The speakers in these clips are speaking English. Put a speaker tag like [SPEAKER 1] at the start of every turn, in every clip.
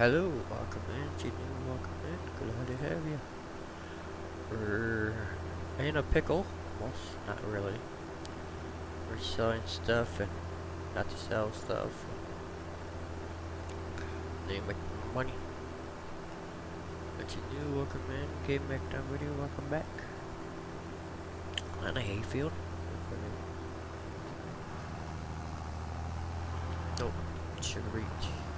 [SPEAKER 1] Hello, welcome in, Jimmy, welcome in. Glad to have you. We're in a pickle. Well, not really. We're selling stuff and not to sell stuff. They make money. What you do, welcome in. Game Mac video, welcome back. Atlanta Hayfield. Nope, should reach.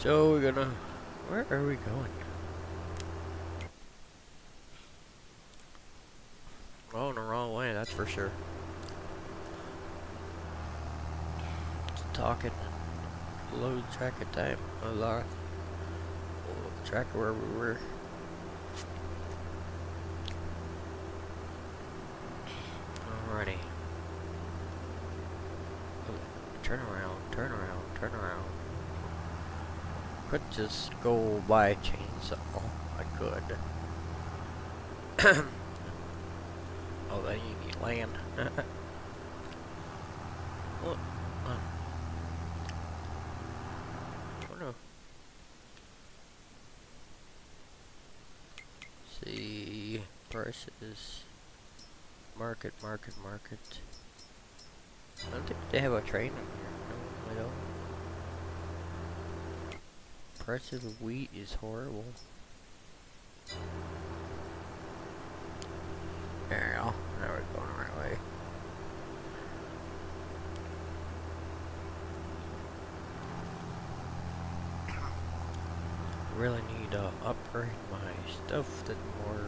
[SPEAKER 1] So we're gonna, where are we going? Going the wrong way, that's for sure. Just talking, lose track of time a lot. Lose track where we were. Alrighty. Turn around, turn around, turn around. Could just go buy a chainsaw. I could. oh, then you need land. Uh, oh no. See prices. Market, market, market. I don't think they have a train in here. No, I don't price of the wheat is horrible. There we go. Now we're going the right way. Really need to upgrade my stuff that more